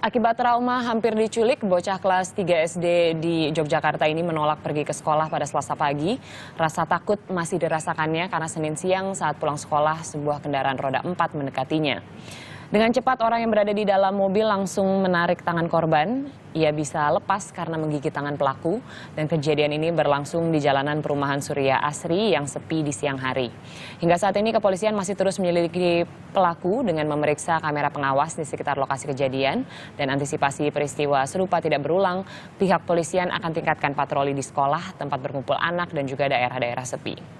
Akibat trauma hampir diculik, bocah kelas 3 SD di Yogyakarta ini menolak pergi ke sekolah pada selasa pagi. Rasa takut masih dirasakannya karena Senin siang saat pulang sekolah sebuah kendaraan roda 4 mendekatinya. Dengan cepat orang yang berada di dalam mobil langsung menarik tangan korban. Ia bisa lepas karena menggigit tangan pelaku dan kejadian ini berlangsung di jalanan perumahan Surya Asri yang sepi di siang hari. Hingga saat ini kepolisian masih terus menyelidiki pelaku dengan memeriksa kamera pengawas di sekitar lokasi kejadian dan antisipasi peristiwa serupa tidak berulang, pihak polisian akan tingkatkan patroli di sekolah, tempat berkumpul anak dan juga daerah-daerah sepi.